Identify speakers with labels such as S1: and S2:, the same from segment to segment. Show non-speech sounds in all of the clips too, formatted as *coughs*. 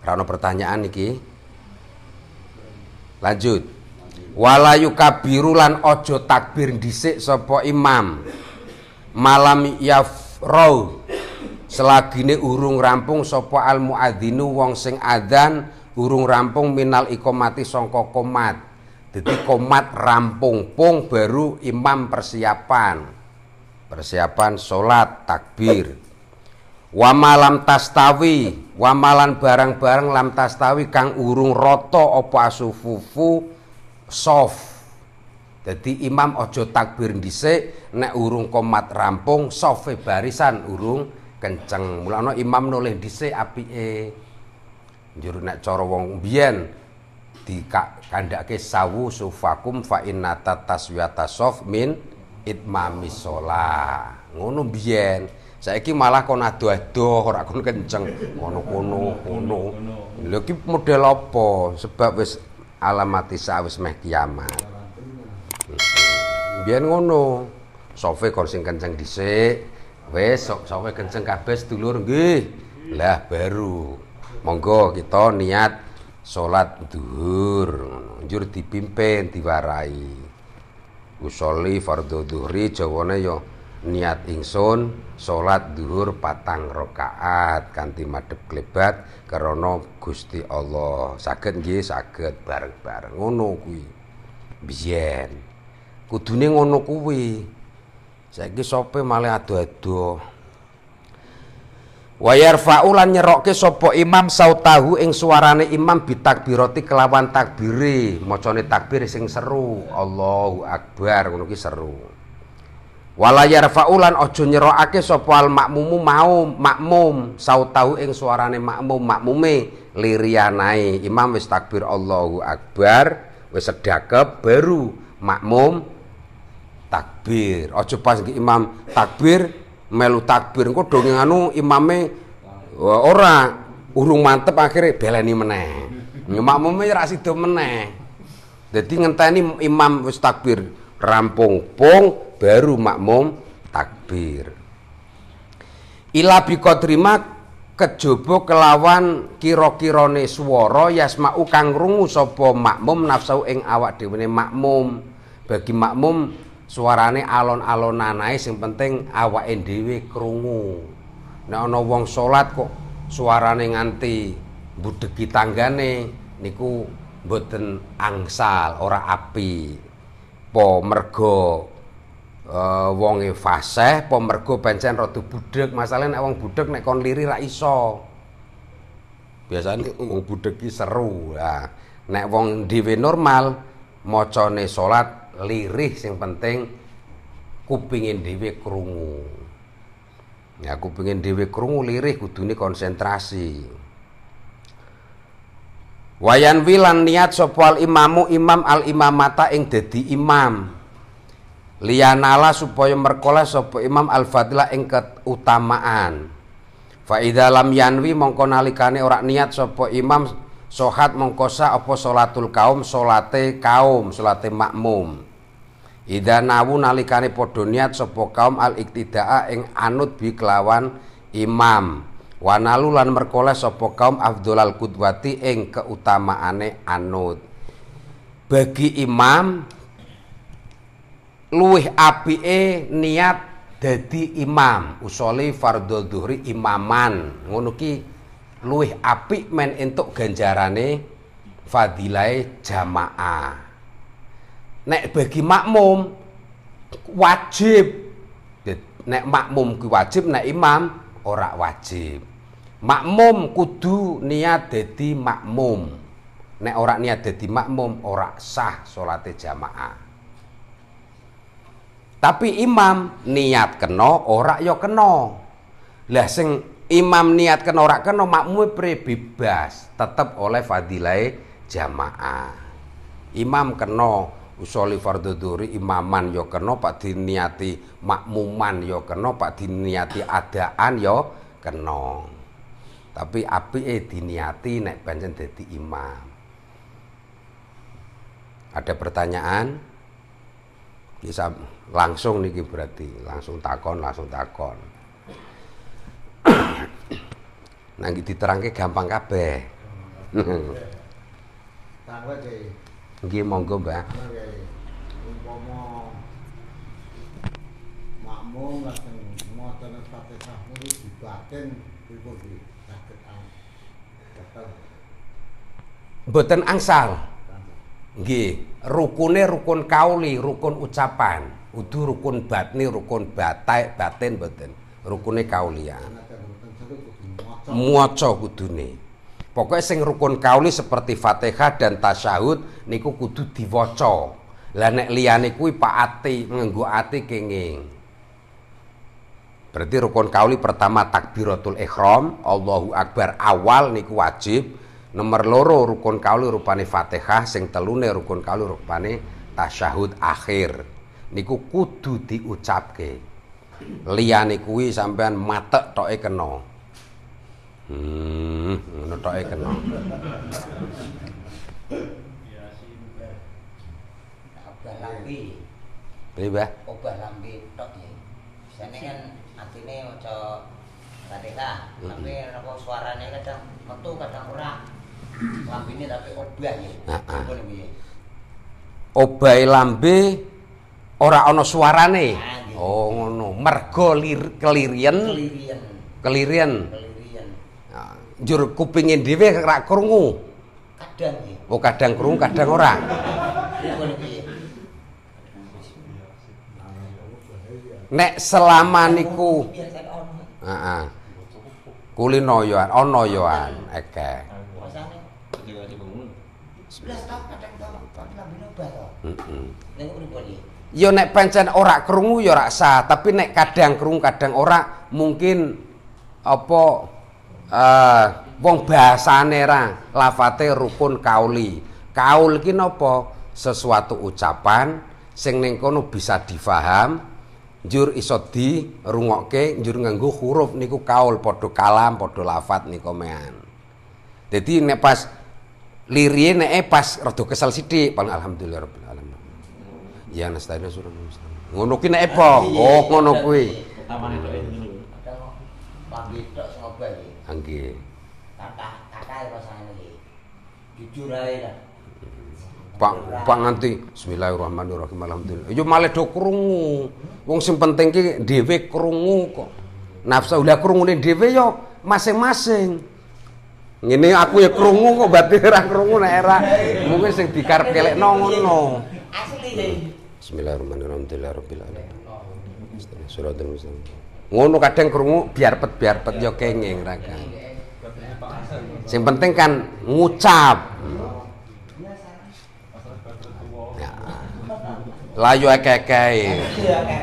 S1: Rano pertanyaan iki. Lanjut. Walayu kabiru lan ojo takbir dhisik sapa imam. Malam yafrau selagine urung rampung sapa al muadzinu wong sing adzan urung rampung minal ikomati sangka komat. Jadi komat rampung pung baru imam persiapan. Persiapan sholat takbir. Wa malam tastawi, wa malan barang-barang lam tastawi kang urung roto apa asufufu sof. Jadi imam ojo takbir dhisik nek urung komat rampung sofe barisan urung kenceng. Mulane imam noleh dhisik apike. Njur nek cara wong biyen dikandhake sawu sufakum fa inna tataswiyata sof min itmami sholat. Ngono biyen. Saiki malah kon ado-ado ora kon kenceng kono-kono kono. Lha iki model apa? Sebab wis alamati wis meh kiamat. Biyen ngono. Sofe kon sing kenceng dhisik. Wis sofe kenceng kabeh sedulur nggih. Lah baru. Monggo kita niat salat zuhur. Njur dipimpin diwarai. Usolli fardhu dhuhri jawane ya niat ingsun salat duhur patang rakaat kanthi madhep klebat karena Gusti Allah. Saged nggih saged bareng-bareng ngono kuwi. Biyen. Kudune ngono kuwi. Saiki sope malah ado-ado. Wa yarfa'u lan nyerokke sapa imam sautahu ing suarane imam bitakbirati kelawan takbire, macane takbir sing seru. Allahu akbar ngono seru. Wala yarfa'ulan ojo nyerokake sapa makmumu mau makmum. Sautahu ing suarane makmum makmume lirianae imam wis takbir Allahu akbar. Wis sedakep baru makmum takbir. Ojo pas imam takbir melu takbir. Engko do nganu imame ora. Urung mantep akhirnya beleni meneh. Makmume ora sida meneh. Dadi ngenteni imam wis takbir rampung pung baru makmum takbir. Ila biqadrima kejaba kelawan kira-kirane swara yasmau kang rungu sapa makmum nafsu ing awak dhewe makmum. Bagi makmum suarane alon-alonan ae sing penting awake dhewe krungu. Nek ana wong salat kok suarane nganti budhegi tanggane niku mboten angsal ora api po mergo uh, wonge fasih apa mergo pancen rada budhek masalah nek wong budhek nek kon liri ra iso. Biasanya wong budhek ki seru. Lah nek wong dhewe normal macane salat lirih sing penting kupingin dhewe krungu. Ya kupingin dhewe krungu lirih kudune konsentrasi Wayan wilan niat sapa imamu imam al imamata ing dadi imam. Liyanala supaya merkoleh sapa Imam Al-Fadilah ing keutamaan. Fa idza lam yanwi mongko nalikane ora niat sapa imam sohat mongko sa apa salatul kaum salate kaum salate makmum. Ida nawu nalikane padha niat sapa kaum al iktidaa ing anut bi kelawan imam wanalu lan merkoleh sapa kaum afdolal kudwati ing keutamaane anut. Bagi imam luwih apike niat dadi imam. Usoli fardhu dhuhri imaman. Ngono ki luwih apik men entuk ganjarane fadilai jamaah. Nek bagi makmum wajib. Nek makmum ki wajib nek imam ora wajib makmum kudu niat dadi makmum nek ora niat dadi makmum ora sah salate jamaah tapi imam niat kena ora ya kena. Lah sing imam niat kena ora kena makmum bebas, tetap oleh fadilai jamaah. Imam kena usoli fardhu dzuri imaman ya kena pak diniati makmuman ya kena pak diniati adaan ya kena. Tapi apike diniati nek pancen dadi imam. Ada pertanyaan? Bisa langsung niki berarti langsung takon langsung takon *coughs* nah diterangke gampang kabeh Nggih monggo, Mbah.
S2: umpama makmum lajeng maca Fatihah niku dibatin pripun
S1: Mboten angsal. Nggih, rukune rukun kauli, rukun ucapan. Udu rukun batni, rukun batai, batin mboten. Rukune kaulian.
S2: boten
S1: Muaca kudune. Pokoknya sing rukun kauli seperti Fatihah dan tasyahud niku kudu diwaca. Lah nek liyane kuwi pak ati nganggo ati kenging. Berarti rukun kauli pertama takbiratul ihram, Allahu Akbar awal niku wajib. Nomor loro rukun kauli rupane Fatihah, sing telune rukun kauli rupane tasyahud akhir. Niku kudu diucapke. Liyane kuwi sampean matek toke kena. Hmm, ngono toke kena.
S3: obah lambe obah tok ya biasanya kan atine maca Fatihah tapi apa suaranya kadang metu kadang ora lambene tapi obah ya nih, piye?
S1: Obahe lambe ora ana suarane.
S3: Ah, gitu.
S1: Oh, ngono. Mergo lir- kelirian,
S3: kelirian
S1: Nah, Njur kupinge dhewe ora krungu.
S3: kadang ya
S1: Oh, kadang krungu, kadang ora.
S3: Apa nih, piye?
S1: Nek selama niku, heeh. Kulino yoan, ana yoan, akeh.
S3: rasane 11 tahun kadang ya
S1: Yo nek pancen ora krungu ya ora sah, tapi nek kadang krungu kadang ora mungkin apa eh wong bahasane ra lafate rukun kauli. Kaul ki napa? Sesuatu ucapan sing ning kono bisa difaham, njur iso dirungokke, njur nganggo huruf niku kaul padha kalam, padha lafat niku mean. Dadi nek pas liriye nek pas rada kesel sithik, paling alhamdulillah rabbil alamin. Ya nasta'inu surah Ngono ki nek apa? Oh, ngono kuwi.
S3: lambe tok sing obah ya
S1: Nggih.
S3: kata kata rasane iki jujur ae lah
S1: Pak Pak nganti bismillahirrahmanirrahim alhamdulillah. Yo malah do krungu. Wong sing penting ki dhewe krungu kok. Nafsu lah krungune dhewe yo masing-masing. Ngene aku ya krungu kok berarti ora krungu nek ora. Mungkin sing dikarep kelekno ngono. Bismillahirrahmanirrahim. Rabbil alamin. Suratul mustaqim. Ngono kadang krungu biar pet biar pet yo kenging ra kan. Sing penting kan ngucap. Ya. Layu akeh-akeh.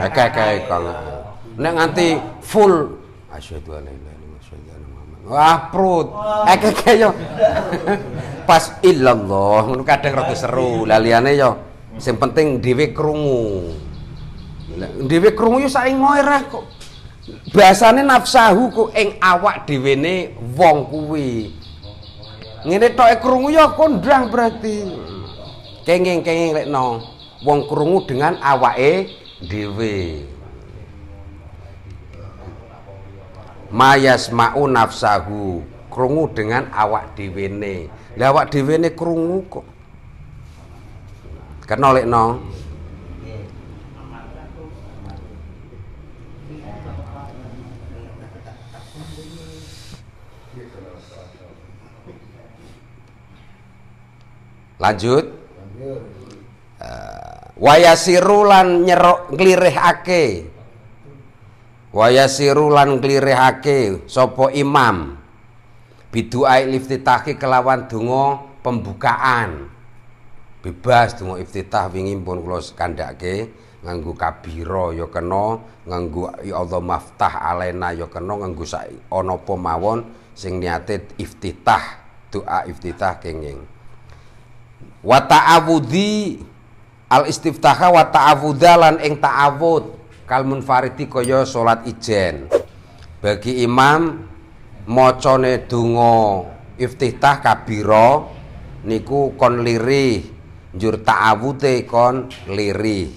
S1: Akeh-akeh kang. Nek nganti full asyhadu an la ilaha illallah. Wah, prut. Akeh-akeh yo. *laughs* Pas illallah ngono kadang rada seru. Lah liyane yo sing penting dhewe krungu. Dhewe krungu yo saing ngoirah kok. Bahasane nafsahu ku ing awak dhewene wong kuwi. Ngene tok krungu ya kondang berarti. Kenging-kenging lekno. Wong krungu dengan awake dhewe. Mayasma'u nafsahu. Krungu dengan awak dhewene. Lah awak dhewene krungu kok. Kena lekno. Lanjut wayasiru lan nyerok nglirihake. Wayasiru lan nglirihake sapa imam. Biduai liftitahi kelawan donga pembukaan. Bebas donga iftitah wingi pun kula kandhake nganggo kabira ya kena nganggo ya Allah maftah alaina ya kena nganggo sak ana apa mawon sing niate iftitah doa iftitah kenging. Wa ta'awudhi al istiftaha wa ta'awudha lan ing ta'awud. Kal munfaridi kaya salat ijen. Bagi imam macane donga iftitah kabira niku kon lirih. Njur ta'awute kon lirih.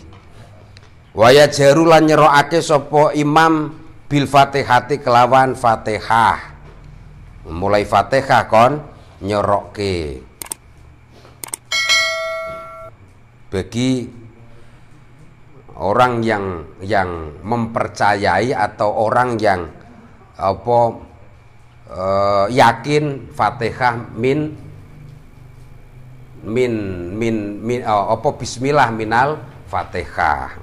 S1: Waya jaru lan nyerokake sapa imam bil fatihati kelawan fatihah. Mulai fatihah kon nyorokke bagi orang yang yang mempercayai atau orang yang apa eh, yakin Fatihah min min min min oh, apa bismillah minal Fatihah.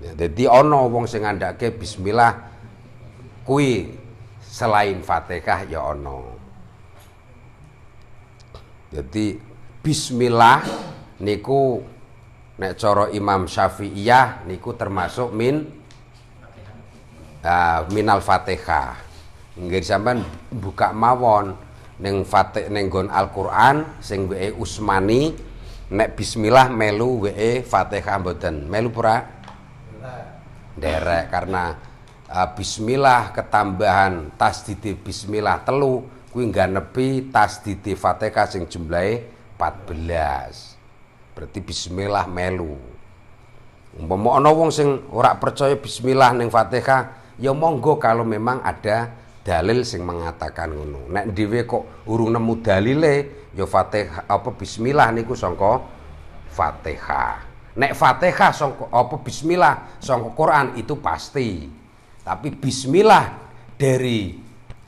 S1: Ya, jadi ono wong sing ngandake bismillah kui selain Fatihah ya ono. Jadi bismillah niku nek cara Imam Syafi'iyah niku termasuk min uh, minal Fatihah. Nggih sampean buka mawon ning Fatih ning gon Al-Qur'an sing wae Usmani nek bismillah melu wae Fatihah mboten. Melu pura? Derek karena uh, bismillah ketambahan tasdidi bismillah telu kuwi ngganepi tasdidi Fatihah sing jumlahe 14 berarti bismillah melu. Umpama ana wong sing ora percaya bismillah ning Fatihah ya monggo kalau memang ada dalil sing mengatakan ngono. Nek dhewe kok urung nemu dalile ya Fatihah apa bismillah niku sangka Fatihah. Nek Fatihah sangka apa bismillah sangka Quran itu pasti. Tapi bismillah dari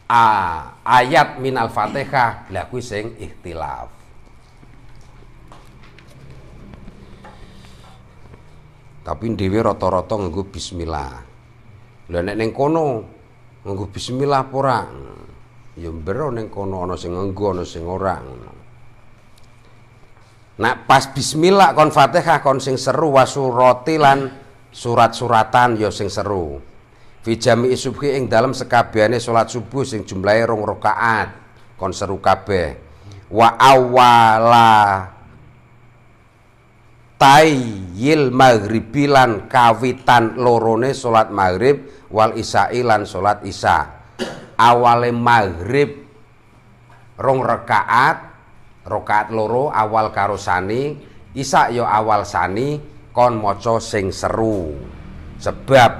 S1: uh, ayat minal Fatihah lah kuwi sing ikhtilaf tapi dhewe rata-rata nganggo bismillah lha nek ning kono nganggo bismillah apa ora ya mbero ning kono ana sing nganggo ana sing ora Nak pas bismillah kon Fatihah kon sing seru wasurati lan surat-suratan ya sing seru. Fi jami'i subhi ing dalam sekabehane salat subuh sing jumlahe rong rakaat kon seru kabeh. Wa awala tayyil maghribi lan kawitan lorone salat maghrib wal isya'i lan salat isya. Awale maghrib rong rakaat rakaat loro awal karo sani isya yo awal sani kon maca sing seru. Sebab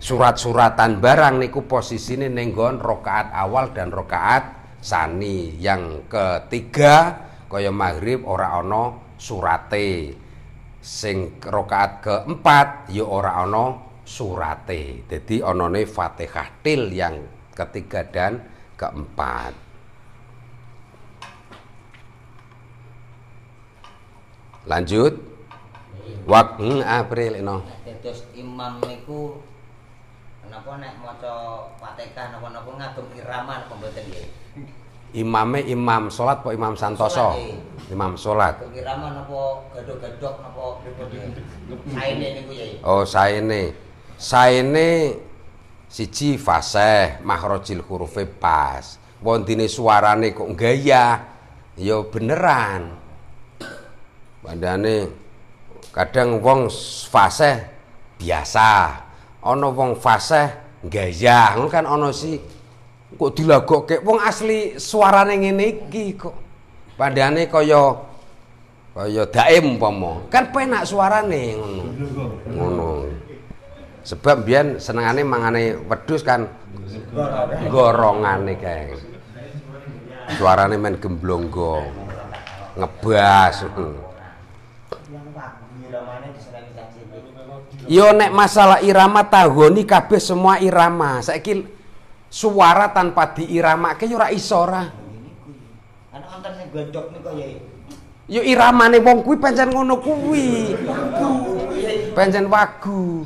S1: surat-suratan barang niku posisine ning rakaat awal dan rakaat sani. Yang ketiga kaya maghrib ora ana surate sing rakaat keempat ya ora ana surate. Jadi onone Fatihah til yang ketiga dan keempat. Lanjut. Waktu April no.
S3: Terus imam niku kenapa nek maca Fatihah napa-napa ngagem irama napa mboten nggih?
S1: Imame imam sholat po imam santoso. Imam sholat.
S3: Irama napa gadok-gadok napa saene niku ya
S1: oh saene. Saene siji fasih makhrajil hurufe pas. Wontine suarane kok gaya ya beneran. Bandane kadang wong fasih biasa. Ana wong fasih gaya ngono kan ana sih kok dilagokke? Wong asli suarane ngene iki kok. Padane kaya kaya daim umpama. Kan penak suarane ngono. Ngono. Sebab biyen senengane mangane wedhus kan gorongane kae. Suarane men gemblonggo ngebas Yo nek masalah irama tahoni kabeh semua irama. Saiki suara tanpa diiramake yo ora iso ora.
S3: Ana wonten sing gondok niku ya.
S1: Yo iramane wong kuwi pancen ngono kuwi. Pancen wagu.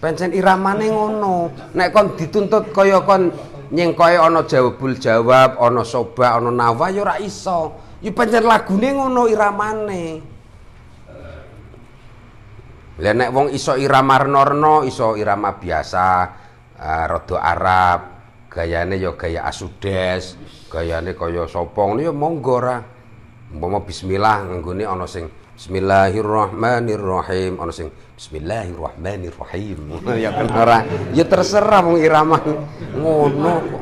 S1: Pancen iramane ngono. Nek kon dituntut kaya kon nyeng kaya ana jawabul jawab, ana soba, ana nawa yo ora iso. Yo pancen lagune ngono iramane. Lah nek wong iso irama reno iso irama biasa, uh, rada Arab, gayane ya gaya asudes, gayane kaya sapa ngono ya monggo ora. Umpama bismillah nggone ana sing Bismillahirrahmanirrahim, ana sing Bismillahirrahmanirrahim. *laughs* ya kan ora. Ya terserah wong irama ngono kok.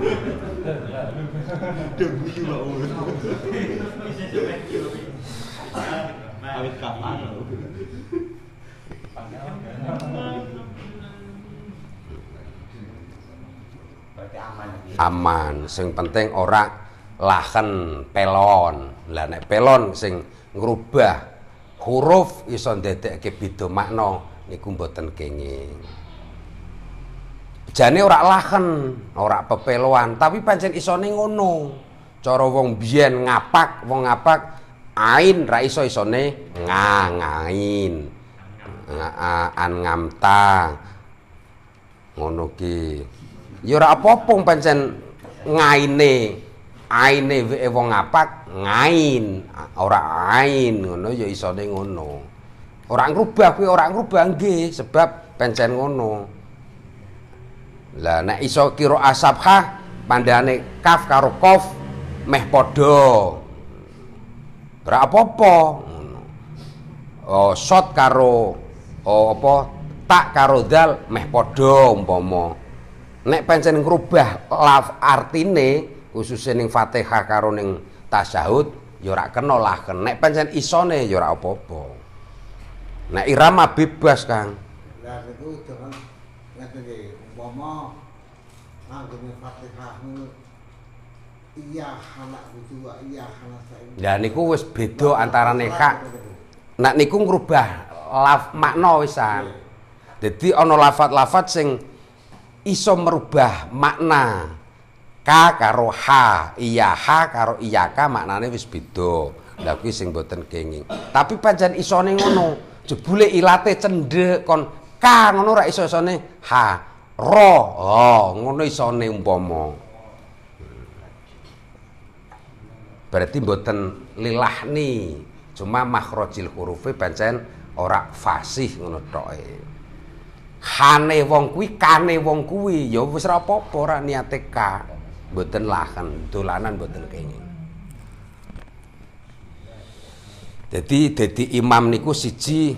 S1: Awit kapan?
S3: Aman.
S1: Sing penting ora lahen pelon. Lah nek pelon sing ngrubah huruf iso ndedekke beda makna niku mboten kenging. Jane ora lahen ora pepeloan tapi pancen isone ngono. Cara wong biyen ngapak wong ngapak ain ra iso isone ngangain. An ngamta. Ngono ki ya ora apa-apa pancen ngaine aine wae wong ngapak ngain. Ora ain ngono ya isone ngono. Ora ngrubah kuwi ora ngrubah nggih sebab pancen ngono. Lah nek iso kira asabha pandane kaf karo kof meh padha. Ora apa-apa ngono. Oh shot karo oh apa tak karo dal meh padha umpama nek pancen ngrubah laf artine khususnya ning Fatihah karo ning tasyahud ya ora kena lah nek pancen isone ya ora apa-apa nek irama bebas Kang
S2: Lah niku jangan iki umpama anggone Fatihah iya anak butuh iya saya.
S1: Ya niku wis beda antarane hak. Nek niku ngrubah laf makna wisan. Dadi ana lafat-lafat sing iso merubah makna. Ka karo ha, iya ha karo iya ka maknane wis beda. Lah kuwi sing boten kenging. Tapi pancen isone ngono. Jebule ilate cendhek kon ka ngono ora iso-isone ha. Ro, oh, ngono isone umpama. berarti mboten lilahni cuma makhrajil hurufe pancen ora fasih ngono toke hane wong kuwi kane wong kuwi ya wis ora apa-apa ora niate ka mboten lahan dolanan mboten kenging Jadi jadi imam niku siji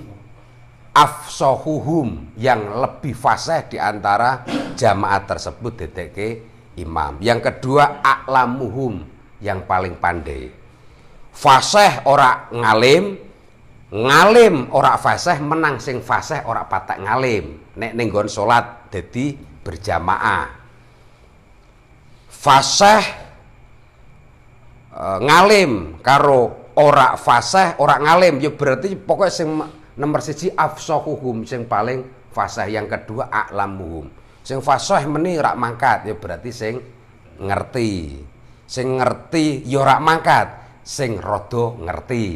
S1: afsahuhum yang lebih fasih di antara jamaah tersebut dedekke imam. Yang kedua a'lamuhum yang paling pandai. Fasih ora ngalim, ngalim ora fasih menang sing fasih ora patek ngalim. Nek ning nggon salat dadi berjamaah. Fasih uh, ngalim karo ora fasih ora ngalim. Ya berarti pokoknya sing nomor siji afsahuhum sing paling fasih. Yang kedua a'lamuhum. Sing fasih meni rak mangkat ya berarti sing ngerti. Sing ngerti ya ora mangkat. Sing rada ngerti.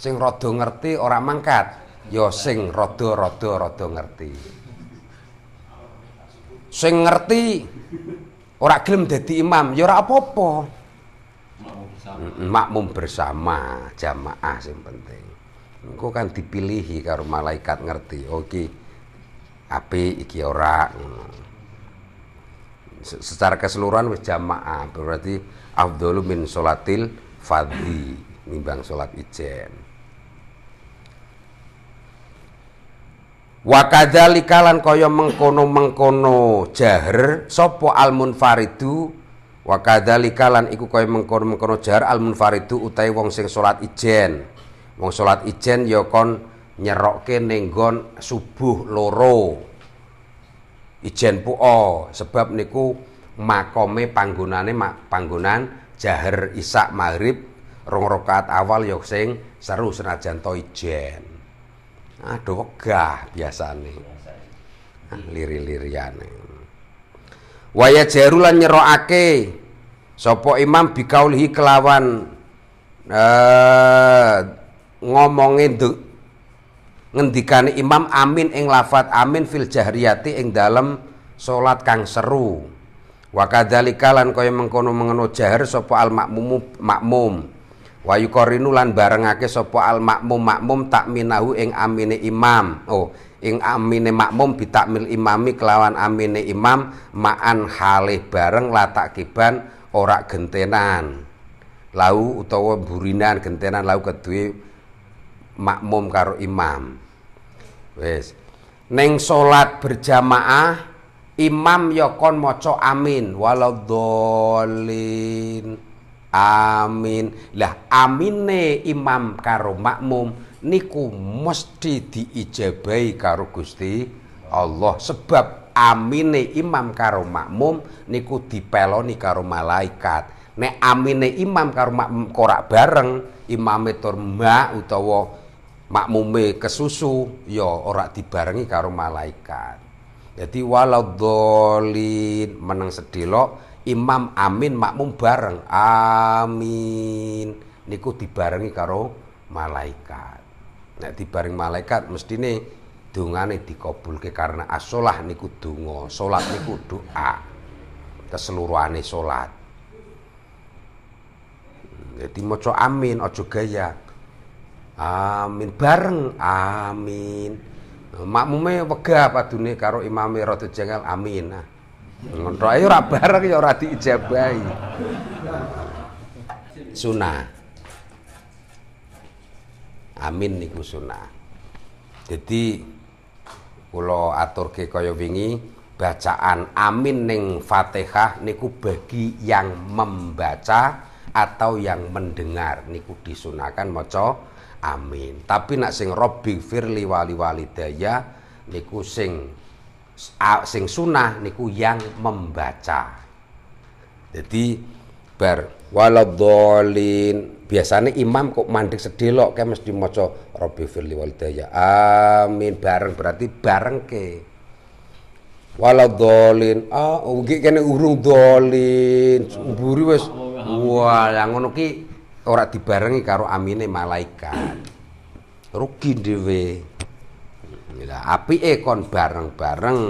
S1: Sing rada ngerti ora mangkat. Ya sing rada-rada rada ngerti sing ngerti ora gelem dadi imam. Ya ora apa-apa. Makmum bersama jamaah sing penting. Engko kan dipilihi karo malaikat ngerti oke api iki ora secara keseluruhan wis jamaah berarti afdalu min salatil fadhi nimbang salat ijen Wa kadzalika lan kaya mengkono-mengkono jahr sapa al munfaridu wa kadzalika lan iku kaya mengkono-mengkono jahr al munfaridu utahe wong sing salat ijen. Wong salat ijen ya kon nyerokke ning subuh loro. Ijen puo sebab niku makome panggonane mak panggonan jahr isak maghrib rong rakaat awal ya sing seru senajan to ijen. Aduh wegah biasane. Ah, liri-liriane. Waya jarulan nyerokake sapa imam bikaulihi kelawan eh ngomongin ngendikane imam amin ing lafat amin fil jahriyati ing dalem salat kang seru. Wa kadzalika lan kaya mengkono mengono jahar sapa al makmum makmum. Wa yuqarinu lan barengake sapa al makmum makmum takminahu ing amine imam. Oh, ing amine makmum bitakmil imami kelawan amine imam ma'an hale bareng latak kiban ora gentenan. Lau utawa burinan gentenan lau kedue makmum karo imam. Wis. Ning salat berjamaah imam ya kon maca amin waladhdallin. Amin. Lah amine imam karo makmum niku mesti diijabahi karo Gusti Allah. Sebab amine imam karo makmum niku dipeloni karo malaikat. Nek amine imam karo makmum korak bareng imame tur mbak utawa makmume kesusu ya ora dibarengi karo malaikat. Jadi walau dolin menang sedelok imam amin makmum bareng. Amin. Niku dibarengi karo malaikat. Nek dibareng malaikat mestine dungane dikabulke karena asolah niku donga salat niku doa. Keseluruhane salat jadi maca amin aja gaya amin bareng amin. Makmume wegah padune karo imame rada jengkel amin. Nah ngono ae ora bareng ya ora diijabahi sunah. Amin niku sunah. Jadi kula aturke kaya wingi bacaan amin ning Fatihah niku bagi yang membaca atau yang mendengar niku disunahkan maca amin. Tapi nak sing robbi firli wali walidaya niku sing sing sunah niku yang membaca. Jadi bar waladhdallin biasanya imam kok mandek sedelok kayak mesti maca robbi firli walidaya amin. Bareng berarti bareng ke. Waladhdallin ah ugi kene urung dolin. Mburi wis. Wah, yang ngono ki ora dibarengi karo amine malaikat. Rugi dhewe. Lah apike kon bareng-bareng